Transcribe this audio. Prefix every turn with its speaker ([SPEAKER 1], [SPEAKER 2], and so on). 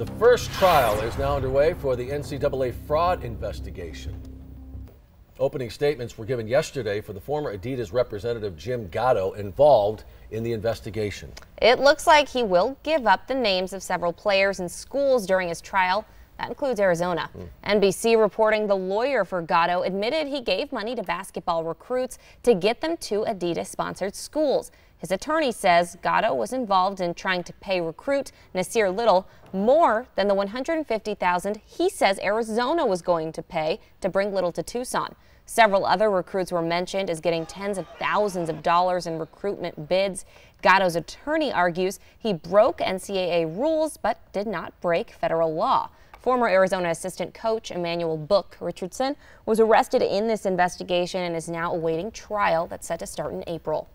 [SPEAKER 1] The first trial is now underway for the NCAA fraud investigation. Opening statements were given yesterday for the former Adidas representative Jim Gatto involved in the investigation.
[SPEAKER 2] It looks like he will give up the names of several players and schools during his trial. That includes Arizona. Mm. NBC reporting the lawyer for Gatto admitted he gave money to basketball recruits to get them to Adidas sponsored schools. His attorney says Gatto was involved in trying to pay recruit Nassir Little more than the 150,000 he says Arizona was going to pay to bring Little to Tucson. Several other recruits were mentioned as getting tens of thousands of dollars in recruitment bids. Gatto's attorney argues he broke NCAA rules but did not break federal law. Former Arizona assistant coach Emmanuel Book Richardson was arrested in this investigation and is now awaiting trial that's set to start in April.